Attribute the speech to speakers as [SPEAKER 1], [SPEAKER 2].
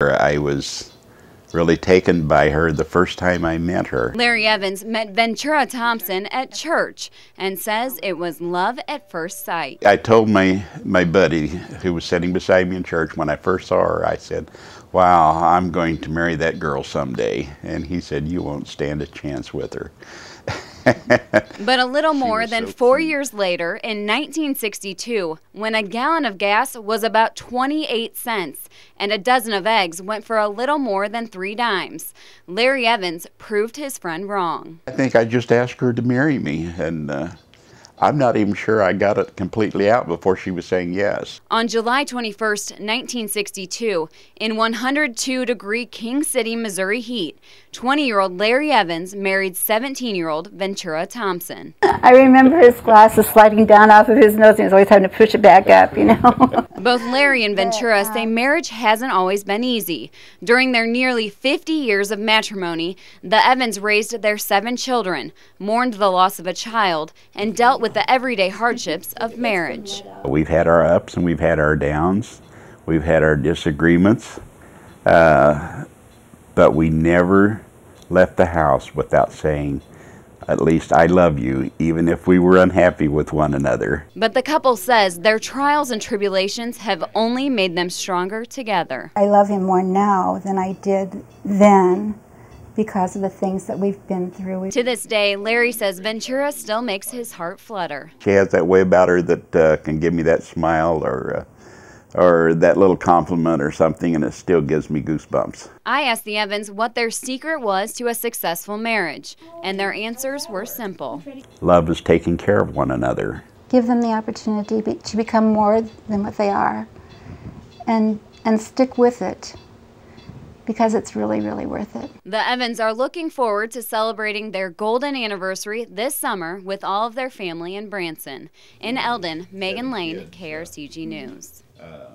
[SPEAKER 1] I was really taken by her the first time I met her.
[SPEAKER 2] Larry Evans met Ventura Thompson at church and says it was love at first sight.
[SPEAKER 1] I told my, my buddy who was sitting beside me in church when I first saw her, I said, wow, I'm going to marry that girl someday. And he said, you won't stand a chance with her.
[SPEAKER 2] but a little more than
[SPEAKER 1] so
[SPEAKER 2] four
[SPEAKER 1] cute.
[SPEAKER 2] years later, in 1962, when a gallon of gas was about 28 cents and a dozen of eggs went for a little more than three dimes, Larry Evans proved his friend wrong.
[SPEAKER 1] I think I just asked her to marry me, and uh, I'm not even sure I got it completely out before she was saying yes.
[SPEAKER 2] On July 21, 1962, in 102 degree King City, Missouri heat, 20 year old Larry Evans married 17 year old Ventura Thompson.
[SPEAKER 3] I remember his glasses sliding down off of his nose, and he was always having to push it back up, you know.
[SPEAKER 2] Both Larry and Ventura say marriage hasn't always been easy. During their nearly 50 years of matrimony, the Evans raised their seven children, mourned the loss of a child, and dealt with the everyday hardships of marriage.
[SPEAKER 1] We've had our ups and we've had our downs. We've had our disagreements. Uh, but we never left the house without saying, at least I love you, even if we were unhappy with one another.
[SPEAKER 2] But the couple says their trials and tribulations have only made them stronger together.
[SPEAKER 3] I love him more now than I did then because of the things that we've been through.
[SPEAKER 2] To this day, Larry says Ventura still makes his heart flutter.
[SPEAKER 1] She has that way about her that uh, can give me that smile or uh, or that little compliment or something, and it still gives me goosebumps.
[SPEAKER 2] I asked the Evans what their secret was to a successful marriage, and their answers were simple.
[SPEAKER 1] Love is taking care of one another.
[SPEAKER 3] Give them the opportunity to become more than what they are and, and stick with it because it's really, really worth it.
[SPEAKER 2] The Evans are looking forward to celebrating their golden anniversary this summer with all of their family in Branson. In Eldon, Megan Lane, KRCG News.
[SPEAKER 1] Uh,